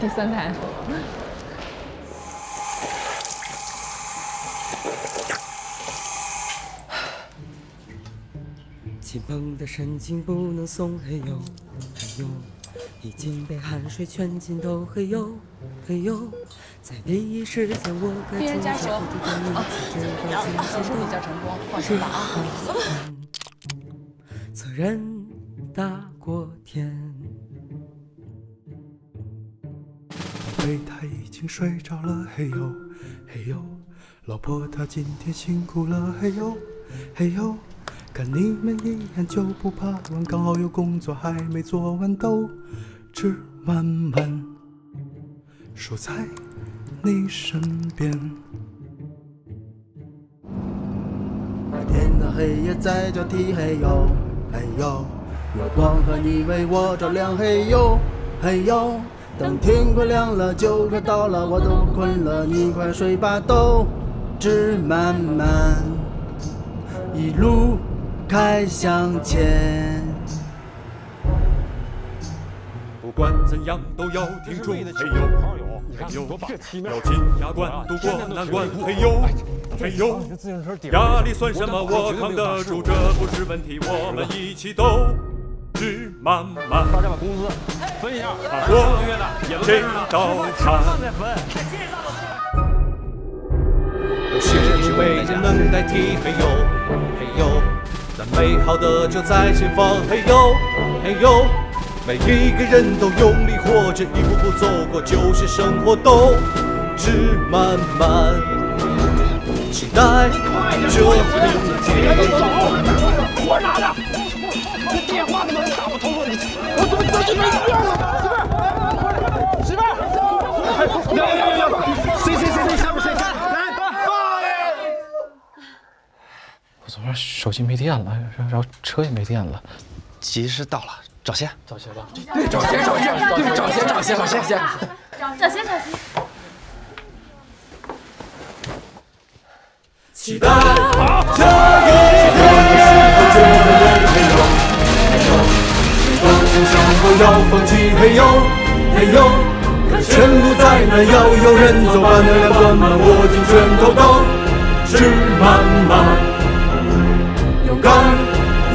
第三台。紧绷的神经不能松，嘿呦嘿呦，已经被汗水全浸透，嘿呦嘿呦，在第一时间我该出手 大过天。宝贝他已经睡着了，嘿呦嘿呦，老婆她今天辛苦了，嘿呦嘿呦，看你们一眼就不怕晚，刚好有工作还没做完，都吃慢慢守在你身边。天的黑夜在交替，嘿呦嘿呦，月光和你为我照亮，嘿呦嘿呦。等天快亮了，就快到了，我都困了，你快睡吧，都志满满一路开向前。不管怎样都要挺住，嘿呦嘿呦，咬紧牙关渡过难关，嘿呦嘿呦，压力算什么？我扛得住，这不是问题，我们一起都只慢慢。大家把工资分一下，踏过这道坎。有些只为人能代替，嘿呦嘿呦，但美好的就在前方，嘿呦嘿呦，每一个人都用力活着，一步步走过，就是生活，都只慢慢期待这明天。我昨晚手机没电了，然后车也没电了，集市到了，找鞋，找鞋吧。对，找鞋，找鞋，对，找鞋，找鞋，找鞋，鞋。找鞋找鞋。期待这一天。嘿呦嘿呦，谁都曾想过要放弃，嘿呦嘿呦，可前路再难，要有人走，把那两关门握紧拳头，都只慢慢勇敢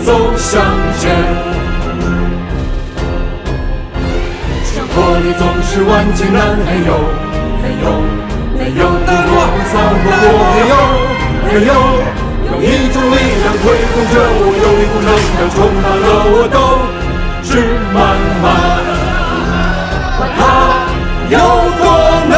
走向前。生活里总是万劫难，嘿呦嘿呦，没有你我不曾活过，嘿呦嘿呦。有一种力量推动着我，有一股能量充满了我，斗志满满，管它有多难。